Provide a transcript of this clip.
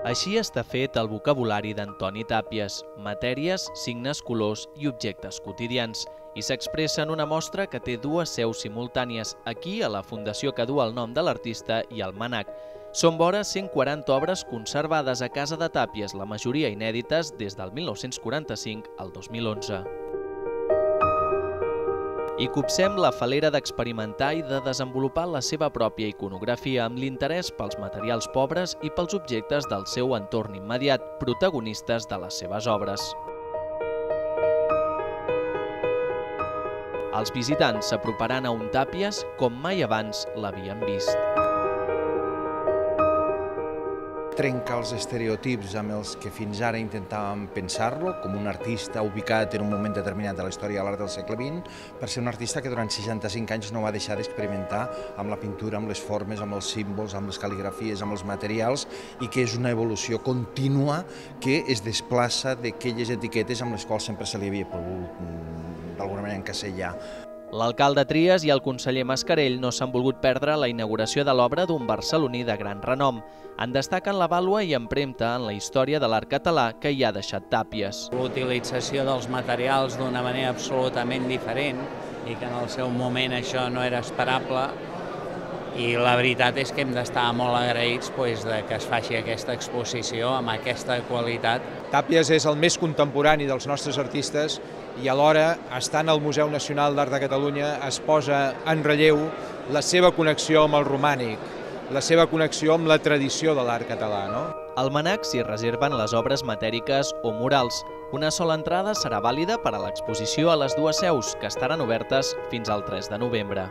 Així està fet el vocabulari d'Antoni Tàpies, matèries, signes, colors i objectes quotidians, i s'expressa en una mostra que té dues seus simultànies, aquí a la fundació que du el nom de l'artista i al Manac. Són vora 140 obres conservades a casa de Tàpies, la majoria inèdites des del 1945 al 2011 i copsem la falera d'experimentar i de desenvolupar la seva pròpia iconografia amb l'interès pels materials pobres i pels objectes del seu entorn immediat, protagonistes de les seves obres. Els visitants s'aproparan a un tàpies com mai abans l'havien vist trenca els estereotips amb els que fins ara intentàvem pensar-lo, com un artista ubicat en un moment determinat de la història de l'art del segle XX, per ser un artista que durant 65 anys no va deixar d'experimentar amb la pintura, amb les formes, amb els símbols, amb les cal·ligrafies, amb els materials, i que és una evolució contínua que es desplaça d'aquelles etiquetes amb les quals sempre se li havia pogut mm, d'alguna manera encasellar. L'alcalde Trias i el conseller Mascarell no s'han volgut perdre la inauguració de l'obra d'un barceloní de gran renom. En destaquen la vàlua i empremta en la història de l'art català que hi ha deixat tàpies. L'utilització dels materials d'una manera absolutament diferent i que en el seu moment això no era esperable i la veritat és que hem d'estar molt agraïts pues, de que es faci aquesta exposició amb aquesta qualitat. Tàpies és el més contemporani dels nostres artistes i alhora, estant al Museu Nacional d'Art de Catalunya, es posa en relleu la seva connexió amb el romànic, la seva connexió amb la tradició de l'art català. No? Al Manac s'hi reserven les obres matèriques o murals. Una sola entrada serà vàlida per a l'exposició a les dues seus, que estaran obertes fins al 3 de novembre.